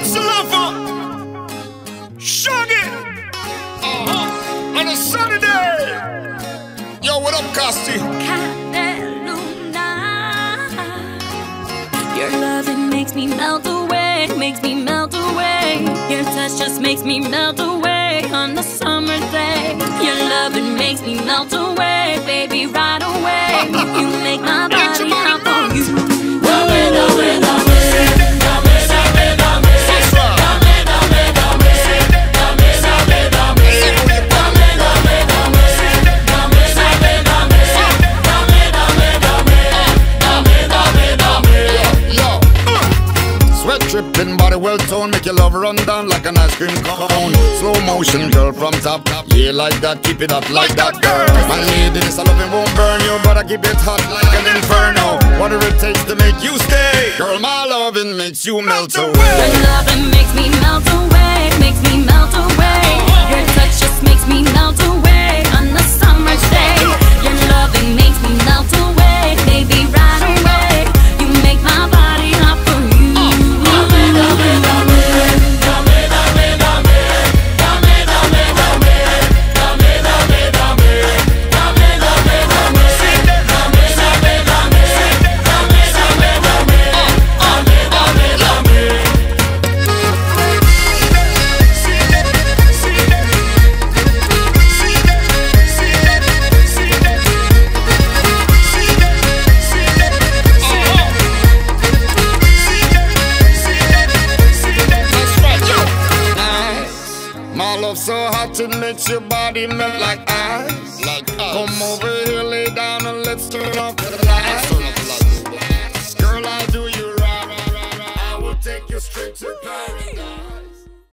A lover. Shaggy. Uh-huh. On a sunny day. Yo, what up, Costi? Your loving makes me melt away, makes me melt away. Your touch just makes me melt away on the summer day. Your loving makes me melt away, baby, right away. Sweat dripping, body well toned, make your love run down like an ice cream cone. Slow motion, girl, from top, top. Yeah, like that, keep it up like that, girl. My lady, this I love it won't burn you, but I keep it hot like an inferno. Whatever it takes to make you stay, girl, my loving makes you melt away. Your loving makes me melt away, makes me melt love so hot it makes your body melt like ice. Like ice. Come over here, lay down and let's turn off the lights.